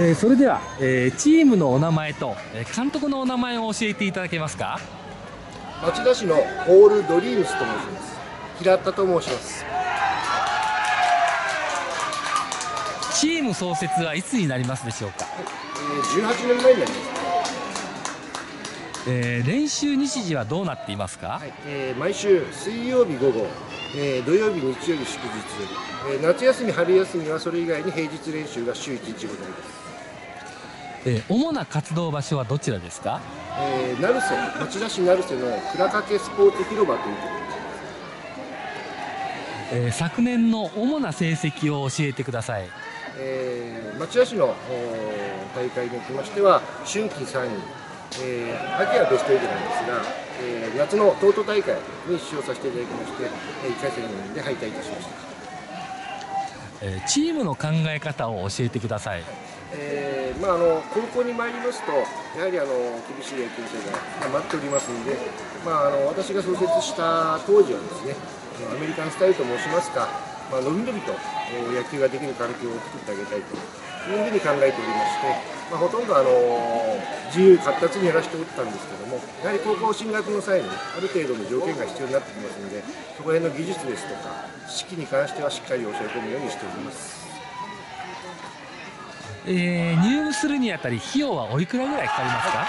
えー、それでは、えー、チームのお名前と、えー、監督のお名前を教えていただけますか？町田市のホールドリームスと申します。平田と申します。チーム創設はいつになりますでしょうか、えー、18年前になります。えー、練習日時はどうなっていますか、はい、えー、毎週水曜日午後、えー、土曜日、日曜日祝日、えー、夏休み、春休みはそれ以外に平日練習が週1日ございます、えー、主な活動場所はどちらですか、えー、成瀬町田市成瀬の倉掛スポーツ広場というところです、えー、昨年の主な成績を教えてください、えー、町田市の大会におきましては春季3位えー、秋はベスト8なんですが、えー、夏の東都大会に出場させていただきまして、えー、1回戦で敗退いたしました、えー、チームの考え方を教えてください、えーまあ、あの高校に参りますとやはりあの厳しい野球生が待っておりますので、まあ、あの私が創設した当時はですねアメリカンスタイルと申しますか、まあのびのびと野球ができる環境を作ってあげたいというふうに考えておりまして、まあ、ほとんどあの自由活発にやらせておったんですけどもやはり高校進学の際にある程度の条件が必要になってきますのでそこら辺の技術ですとか指揮に関してはしっかり教え込むようにしております。えー、入部するにあたり費用はおいくらぐらいかかりますか、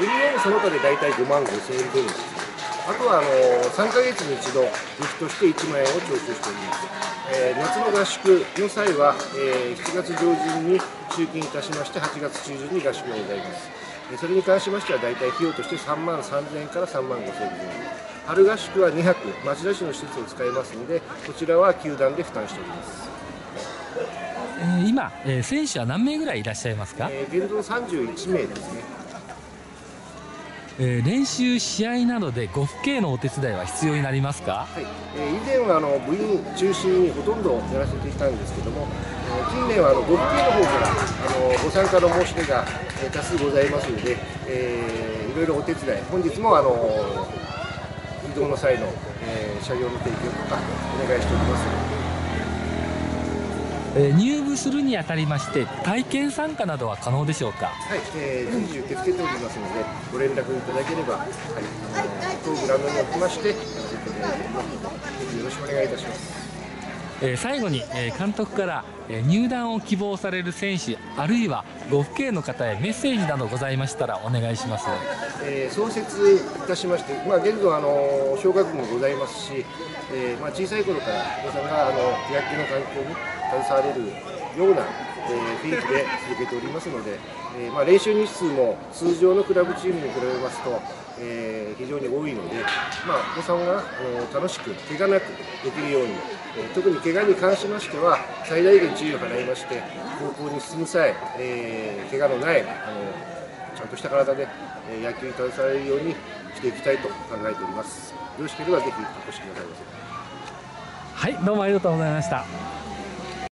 えー、ユニフォームその他で大体5万5千円程度ですあとはあの3か月に一度、部費として1万円を徴収しております。えー、夏の合宿の際は、えー、7月上旬に集金いたしまして、8月中旬に合宿がございます。それに関しましては、大体費用として3万3000円から3万5000円春合宿は2泊、町田市の施設を使いますので、こちらは球団で負担しております。えー、今、えー、選手は何名ぐらいいらっしゃいますか、えー、現状31名ですね。えー、練習、試合などで呉服系のお手伝いは必要になりますか、はいえー、以前はあの部員中心にほとんどやらせていたんですけども、えー、近年はあの呉服系の方からあのご参加の申し出が、えー、多数ございますので、えー、いろいろお手伝い、本日もあの移動の際の、えー、車両の提供とかお願いしております。えー、入部するにあたりまして体験参加などは可能でしょうか？はい、えー、随時受け付けておりますのでご連絡いただければ、はい、当グラウンドにおきましてよろしくお願いいたします。えー、最後に、えー、監督から、えー、入団を希望される選手あるいはご父兄の方へメッセージなどございましたらお願いします、え創設いたしまして、まあ、現在あの小学部もございますし、えまあ、小さい頃から皆さんがあの野球の環境に携われるような、え雰囲気で続けておりますので、えまあ、練習日数も通常のクラブチームに比べますと、え非常に多いので、まあ、お子さんが楽しく怪我なくできるように、え特に怪我に関しましては最大限注意を払いまして高校に進む際、え怪我のないあのちゃんとした体で、え野球に携われるようにしていきたいと考えております。よろしければぜひお越しくださいませ。はいどうもありがとうございました。